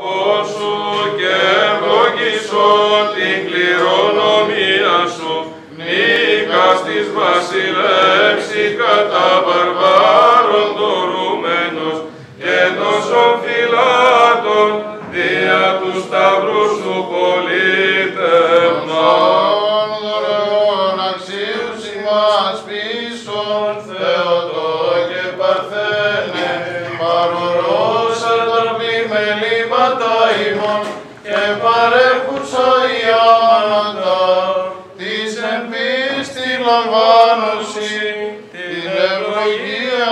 Όσου και ευλογήσον την κληρονομία σου, νίκας της βασιλεύση κατά βαρβάρων δωρούμενος και των φυλάτων δια του σταυρού σου πολίτευμα. Των δωρεών αξίους ημάς πίσων Θεοτό ημών και παρέχουσα η άμαντα της εμπίστη λαμβάνωση την ευλογία